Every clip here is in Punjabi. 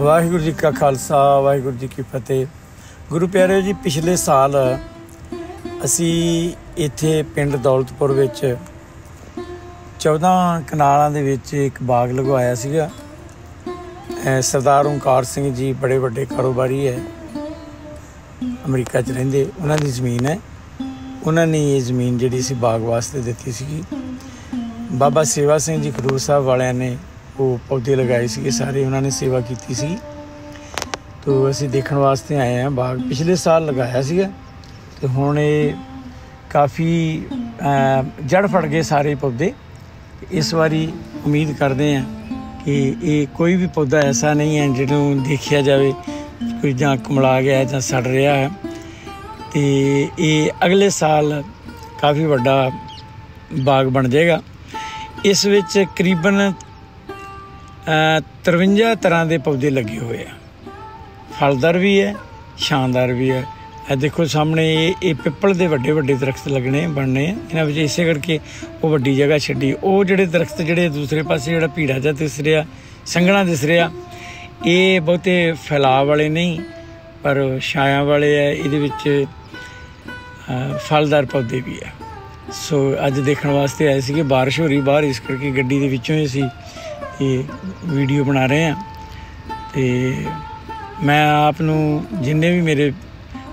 ਵਾਹਿਗੁਰੂ ਜੀ ਕਾ ਖਾਲਸਾ, ਵਾਹਿਗੁਰੂ ਜੀ ਕੀ ਫਤਿਹ। ਗੁਰੂ ਪਿਆਰਿਓ ਜੀ, ਪਿਛਲੇ ਸਾਲ ਅਸੀਂ ਇੱਥੇ ਪਿੰਡ ਦੌਲਤਪੁਰ ਵਿੱਚ 14 ਕਨਾਲਾਂ ਦੇ ਵਿੱਚ ਇੱਕ ਬਾਗ ਲਗਵਾਇਆ ਸੀਗਾ। ਸਰਦਾਰ ਓਂਕਾਰ ਸਿੰਘ ਜੀ ਬੜੇ ਵੱਡੇ ਕਾਰੋਬਾਰੀ ਹੈ ਅਮਰੀਕਾ 'ਚ ਰਹਿੰਦੇ। ਉਹਨਾਂ ਦੀ ਜ਼ਮੀਨ ਹੈ ਉਹਨਾਂ ਨੇ ਇਹ ਜ਼ਮੀਨ ਜਿਹੜੀ ਸੀ ਬਾਗ ਵਾਸਤੇ ਦਿੱਤੀ ਸੀਗੀ। ਬਾਬਾ ਸੇਵਾ ਸਿੰਘ ਜੀ ਖਡੂਰ ਸਾਹਿਬ ਵਾਲਿਆਂ ਨੇ ਉਹ ਪੌਦੇ ਲਗਾਏ ਸੀਗੇ, ਸਾਰੇ ਉਹਨਾਂ ਨੇ ਸੇਵਾ ਕੀਤੀ ਸੀ। ਤੋ ਅਸੀਂ ਦੇਖਣ ਵਾਸਤੇ ਆਏ ਹਾਂ ਬਾਗ। ਪਿਛਲੇ ਸਾਲ ਲਗਾਇਆ ਸੀਗਾ ਤੇ ਹੁਣ ਇਹ ਕਾਫੀ ਜੜ ਫੜ ਗਏ ਸਾਰੇ ਪੌਦੇ। ਇਸ ਵਾਰੀ ਉਮੀਦ ਕਰਦੇ ਹਾਂ ਕਿ ਇਹ ਕੋਈ ਵੀ ਪੌਦਾ ਐਸਾ ਨਹੀਂ ਹੈ ਜਿਹਨੂੰ ਦੇਖਿਆ ਜਾਵੇ, ਕੋਈ ਜਾਂ ਕਮਲਾ ਗਿਆ ਜਾਂ ਸੜ ਰਿਹਾ ਹੈ। ਤੇ ਇਹ ਅਗਲੇ ਸਾਲ ਕਾਫੀ ਵੱਡਾ ਬਾਗ ਬਣ ਜਾਏਗਾ। ਇਸ ਵਿੱਚ ਕਰੀਬਨ 53 ਤਰ੍ਹਾਂ ਦੇ ਪੌਦੇ ਲੱਗੇ ਹੋਏ ਆ। ਫਲਦਾਰ ਵੀ ਹੈ, ਸ਼ਾਨਦਾਰ ਵੀ ਹੈ। ਇਹ ਦੇਖੋ ਸਾਹਮਣੇ ਇਹ ਇਹ ਪਿੱਪਲ ਦੇ ਵੱਡੇ ਵੱਡੇ ਦਰਖਤ ਲੱਗਣੇ, ਬਣਨੇ ਇਹਨਾਂ ਵਿੱਚ ਇਸੇ ਕਰਕੇ ਉਹ ਵੱਡੀ ਜਗ੍ਹਾ ਛੱਡੀ। ਉਹ ਜਿਹੜੇ ਦਰਖਤ ਜਿਹੜੇ ਦੂਸਰੇ ਪਾਸੇ ਜਿਹੜਾ ਭੀੜਾ ਜਿਹਾ ਦਿਸ ਰਿਹਾ, ਸੰਘਣਾ ਦਿਸ ਰਿਹਾ, ਇਹ ਬਹੁਤੇ ਫੈਲਾਅ ਵਾਲੇ ਨਹੀਂ, ਪਰ ਛਾਇਆ ਵਾਲੇ ਆ। ਇਹਦੇ ਵਿੱਚ ਫਲਦਾਰ ਪੌਦੇ ਵੀ ਆ। ਸੋ ਅੱਜ ਦੇਖਣ ਵਾਸਤੇ ਆਏ ਸੀਗੇ। ਬਾਰਿਸ਼ ਹੋ ਰਹੀ, ਬਾਹਰ ਇਸ ਕਰਕੇ ਗੱਡੀ ਦੇ ਵਿੱਚੋਂ ਹੀ ਸੀ ਇਹ ਵੀਡੀਓ ਬਣਾ ਰਹੇ ਹਾਂ। ਤੇ ਮੈਂ ਆਪ ਨੂੰ ਜਿੰਨੇ ਵੀ ਮੇਰੇ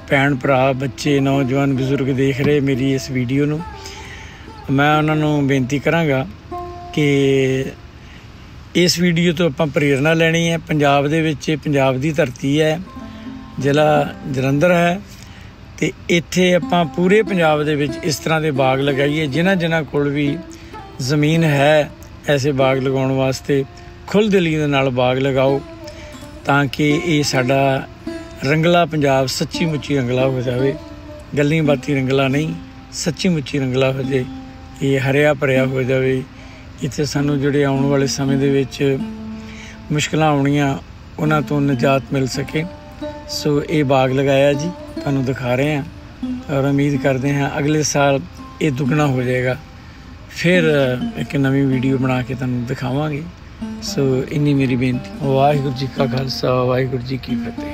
ਭੈਣ ਭਰਾ, ਬੱਚੇ, ਨੌਜਵਾਨ ਬਜ਼ੁਰਗ ਦੇਖ ਰਹੇ ਮੇਰੀ ਇਸ ਵੀਡੀਓ ਨੂੰ, ਮੈਂ ਉਹਨਾਂ ਨੂੰ ਬੇਨਤੀ ਕਰਾਂਗਾ ਕਿ ਇਸ ਵੀਡੀਓ ਤੋਂ ਆਪਾਂ ਪ੍ਰੇਰਣਾ ਲੈਣੀ ਹੈ। ਪੰਜਾਬ ਦੇ ਵਿੱਚ ਪੰਜਾਬ ਦੀ ਧਰਤੀ ਹੈ, ਜ਼ਿਲ੍ਹਾ ਜਲੰਧਰ ਹੈ ਤੇ ਇੱਥੇ ਆਪਾਂ ਪੂਰੇ ਪੰਜਾਬ ਦੇ ਵਿੱਚ ਇਸ ਤਰ੍ਹਾਂ ਦੇ ਬਾਗ ਲਗਾਈਏ ਜਿਨ੍ਹਾਂ ਜਿਨ੍ਹਾਂ ਕੋਲ ਵੀ ਜ਼ਮੀਨ ਹੈ। ਐਸੇ ਬਾਗ ਲਗਾਉਣ ਵਾਸਤੇ ਖੁੱਲ੍ਹ ਦਿਲੀ ਦੇ ਨਾਲ ਬਾਗ ਲਗਾਓ ਤਾਂ ਕਿ ਇਹ ਸਾਡਾ ਰੰਗਲਾ ਪੰਜਾਬ ਸੱਚੀ ਮੁੱਚੀ ਰੰਗਲਾ ਹੋ ਜਾਵੇ। ਗੱਲੀ ਬਾਤੀ ਰੰਗਲਾ ਨਹੀਂ, ਸੱਚੀ ਮੁੱਚੀ ਰੰਗਲਾ ਹੋ ਜਾਵੇ ਇਹ ਹਰਿਆ ਭਰਿਆ ਹੋ ਜਾਵੇ। ਇੱਥੇ ਸਾਨੂੰ ਜਿਹੜੇ ਆਉਣ ਵਾਲੇ ਸਮੇਂ ਦੇ ਵਿੱਚ ਮੁਸ਼ਕਲਾਂ ਆਉਣੀਆਂ, ਉਹਨਾਂ ਤੋਂ ਨਿਜਾਤ ਮਿਲ ਸਕੇ। ਸੋ ਇਹ ਬਾਗ ਲਗਾਇਆ ਜੀ, ਤੁਹਾਨੂੰ ਦਿਖਾ ਰਹੇ ਹਾਂ ਔਰ ਉਮੀਦ ਕਰਦੇ ਹਾਂ ਅਗਲੇ ਸਾਲ ਇਹ ਦੁੱਗਣਾ ਹੋ ਜਾਏਗਾ। ਫਿਰ ਇੱਕ ਨਵੀਂ ਵੀਡੀਓ ਬਣਾ ਕੇ ਤੁਹਾਨੂੰ ਦਿਖਾਵਾਂਗੇ। ਸੋ, ਇੰਨੀ ਮੇਰੀ ਬੇਨਤੀ। ਵਾਹਿਗੁਰੂ ਜੀ ਕਾ ਖਾਲਸਾ, ਵਾਹਿਗੁਰੂ ਜੀ ਕੀ ਫਤਿਹ।